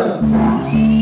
Hallelujah.